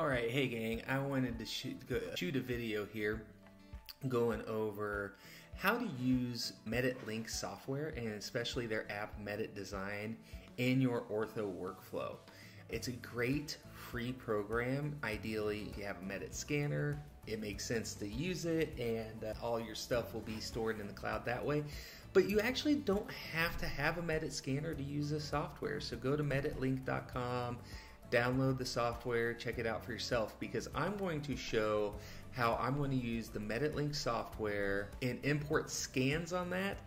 Alright, hey gang, I wanted to shoot, shoot a video here going over how to use Medit Link software and especially their app Medit Design in your ortho workflow. It's a great free program. Ideally, if you have a Medit scanner, it makes sense to use it and uh, all your stuff will be stored in the cloud that way. But you actually don't have to have a Medit scanner to use this software. So go to meditlink.com download the software, check it out for yourself because I'm going to show how I'm going to use the MeditLink software and import scans on that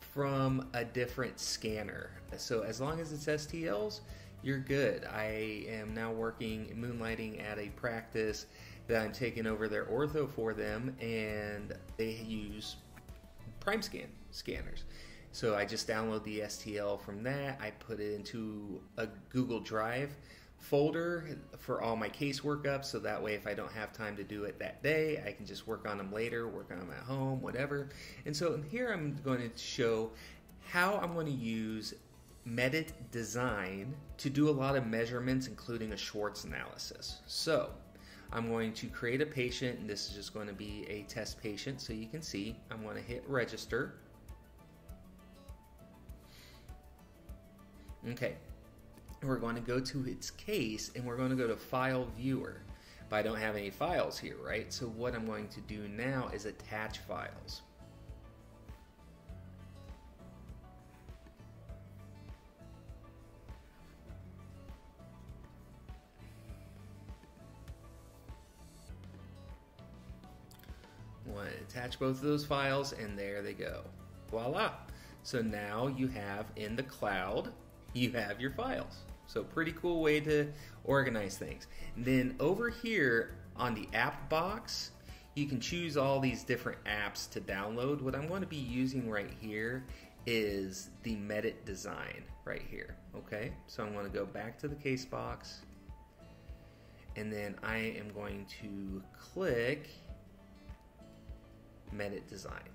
from a different scanner. So as long as it's STLs, you're good. I am now working moonlighting at a practice that I'm taking over their ortho for them and they use PrimeScan scanners. So I just download the STL from that. I put it into a Google Drive folder for all my case workups so that way if I don't have time to do it that day I can just work on them later work on them at home whatever. And so here I'm going to show how I'm going to use Medit Design to do a lot of measurements including a Schwartz analysis. So I'm going to create a patient and this is just going to be a test patient so you can see I'm going to hit register. Okay we're going to go to its case and we're going to go to file viewer. But I don't have any files here right? So what I'm going to do now is attach files. Want to attach both of those files and there they go. Voila. So now you have in the cloud you have your files. So pretty cool way to organize things. Then over here on the app box, you can choose all these different apps to download. What I'm going to be using right here is the Medit design right here. Okay, so I'm going to go back to the case box and then I am going to click Medit design.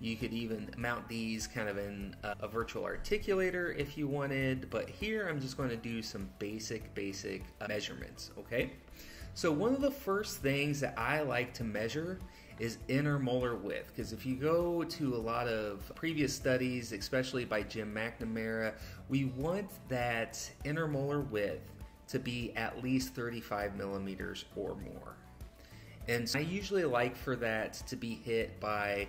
You could even mount these kind of in a, virtual articulator if you wanted, but here I'm just going to do some basic, basic uh, measurements, okay? So one of the first things that I like to measure is intermolar width, because if you go to a lot of previous studies, especially by Jim McNamara, we want that intermolar width to be at least 35 millimeters or more. And so I usually like for that to be hit by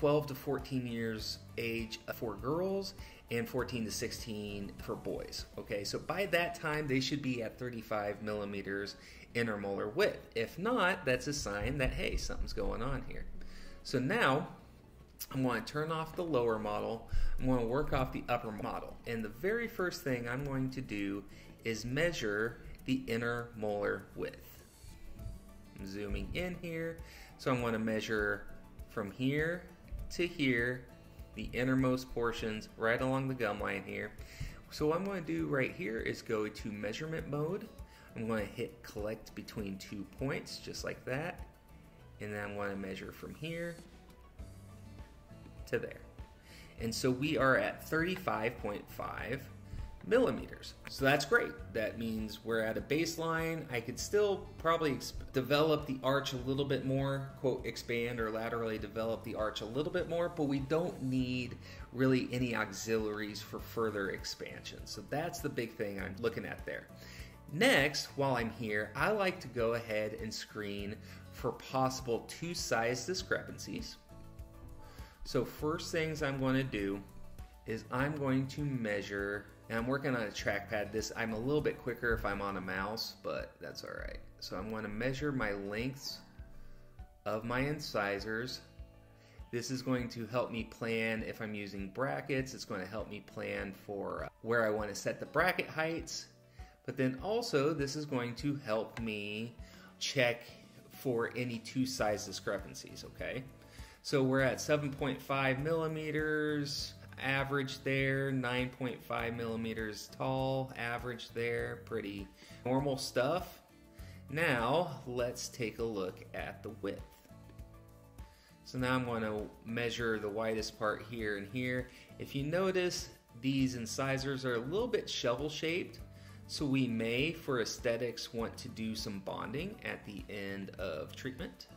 12 to 14 years age for girls and 14 to 16 for boys. Okay, so by that time they should be at 35 millimeters intermolar width. If not, that's a sign that hey, something's going on here. So now I'm going to turn off the lower model. I'm going to work off the upper model. And the very first thing I'm going to do is measure the intermolar width. I'm zooming in here. So I'm going to measure from here to here, the innermost portions right along the gum line here. So what I'm going to do right here is go to measurement mode. I'm going to hit collect between two points, just like that. And then I'm going to measure from here to there. And so we are at 35.5 millimeters. So that's great. That means we're at a baseline. I could still probably develop the arch a little bit more, quote, expand or laterally develop the arch a little bit more, but we don't need really any auxiliaries for further expansion. So that's the big thing I'm looking at there. Next, while I'm here, I like to go ahead and screen for possible tooth size discrepancies. So first things I'm going to do is I'm going to measure and I'm working on a trackpad. This I'm a little bit quicker if I'm on a mouse, but that's all right. So I'm going to measure my lengths of my incisors. This is going to help me plan if I'm using brackets. It's going to help me plan for uh, where I want to set the bracket heights. But then also this is going to help me check for any tooth size discrepancies, okay? So we're at 7.5 millimeters average there, 9.5 millimeters tall, average there, pretty normal stuff. Now, let's take a look at the width. So now I'm going to measure the widest part here and here. If you notice, these incisors are a little bit shovel shaped. So we may, for aesthetics, want to do some bonding at the end of treatment.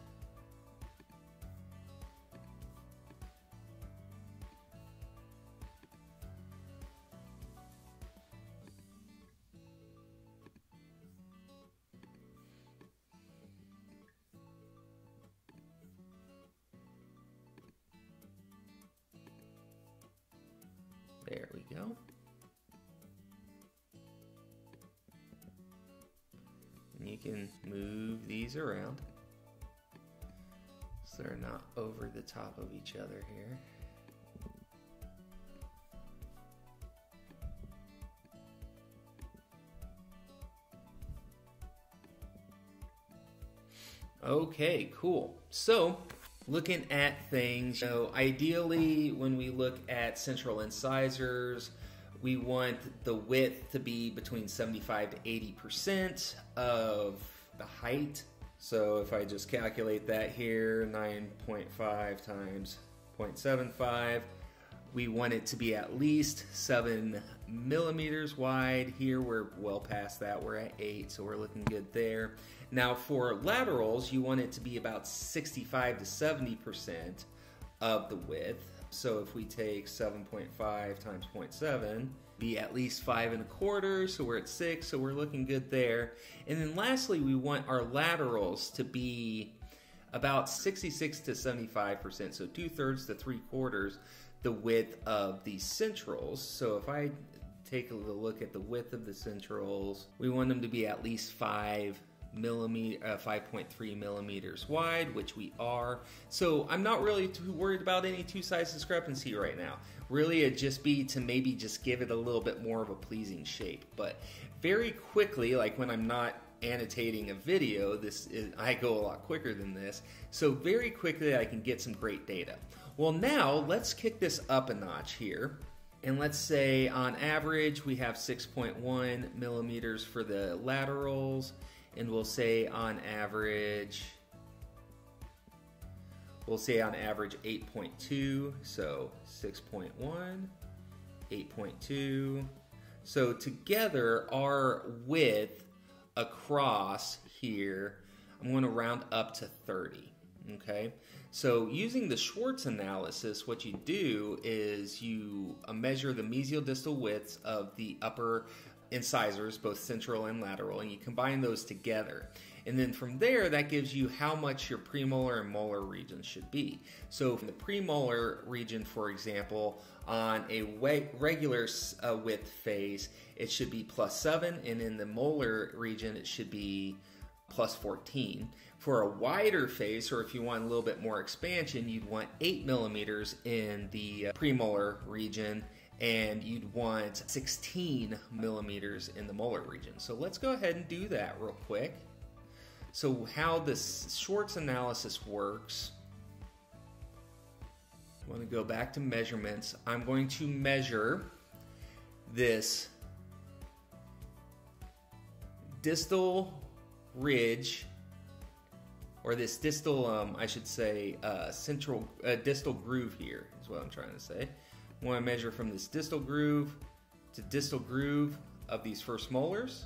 Go. And you can move these around so they're not over the top of each other here. Okay, cool. So looking at things, So ideally when we look at central incisors, we want the width to be between 75 to 80% of the height. So if I just calculate that here, 9.5 times 0.75, we want it to be at least 7 millimeters wide. Here we're well past that, we're at 8, so we're looking good there. Now for laterals, you want it to be about 65 to 70% of the width. So if we take 7.5 times 0.7, be at least five and a quarter, so we're at six, so we're looking good there. And then lastly, we want our laterals to be about 66 to 75%, so two thirds to three quarters the width of the centrals. So if I take a look at the width of the centrals, we want them to be at least five millimeter, uh, 5.3 millimeters wide, which we are. So I'm not really too worried about any tooth size discrepancy right now. Really, it'd just be to maybe just give it a little bit more of a pleasing shape. But very quickly, like when I'm not annotating a video, this is, I go a lot quicker than this. So very quickly, I can get some great data. Well, now let's kick this up a notch here. And let's say on average we have 6.1 millimeters for the laterals and we'll say on average we'll say on average 8.2 so 6.1 8.2 so together our width across here I'm going to round up to 30 okay so using the Schwartz analysis what you do is you uh, measure the mesial-distal widths of the upper incisors, both central and lateral, and you combine those together. And then from there, that gives you how much your premolar and molar regions should be. So, the premolar region, for example, on a regular uh, width face, it should be plus 7, and in the molar region, it should be plus 14. For a wider face, or if you want a little bit more expansion, you'd want 8 millimeters in the uh, premolar region and you'd want 16 millimeters in the molar region. So let's go ahead and do that real quick. So how this Schwartz analysis works, I want to go back to measurements. I'm going to measure this distal ridge or this distal, um, I should say, uh, central uh, distal groove here is what I'm trying to say. I want to measure from this distal groove to distal groove of these first molars.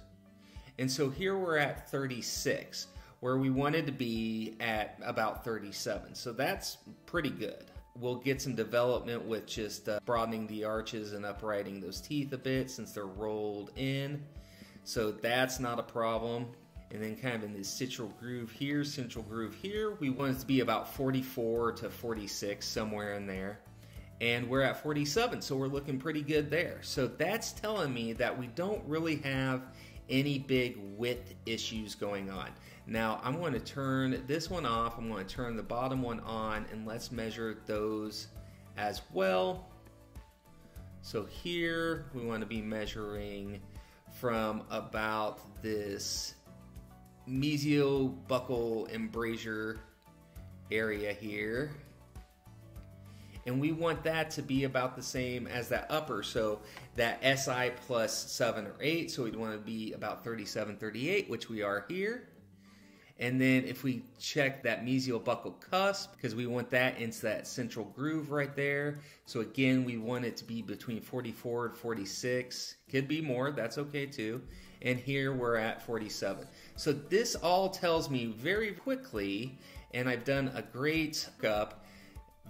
And so here we're at 36, where we wanted to be at about 37. So that's pretty good. We'll get some development with just uh, broadening the arches and uprighting those teeth a bit since they're rolled in. So that's not a problem. And then kind of in this central groove here, central groove here, we want it to be about 44 to 46, somewhere in there. And we're at 47 so we're looking pretty good there. So that's telling me that we don't really have any big width issues going on. Now I'm going to turn this one off. I'm going to turn the bottom one on and let's measure those as well. So here we want to be measuring from about this mesial buccal embrasure area here and we want that to be about the same as that upper. So that SI plus 7 or 8, so we'd want to be about 37, 38, which we are here. And then if we check that mesial buccal cusp, because we want that into that central groove right there. So again, we want it to be between 44 and 46. Could be more, that's okay too. And here we're at 47. So this all tells me very quickly, and I've done a great up,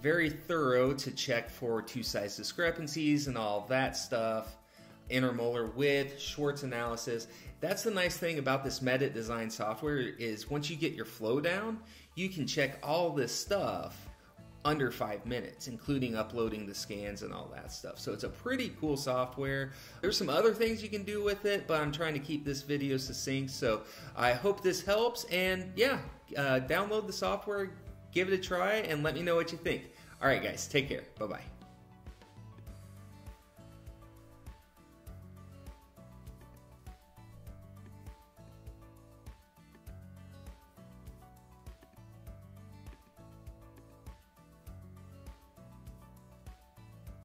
very thorough to check for tooth size discrepancies and all that stuff intermolar width, Schwartz analysis. That's the nice thing about this Medit design software is once you get your flow down, you can check all this stuff under five minutes, including uploading the scans and all that stuff. So it's a pretty cool software. There's some other things you can do with it, but I'm trying to keep this video succinct. So I hope this helps. And yeah, uh, download the software, give it a try, and let me know what you think. All right, guys, take care. Bye bye.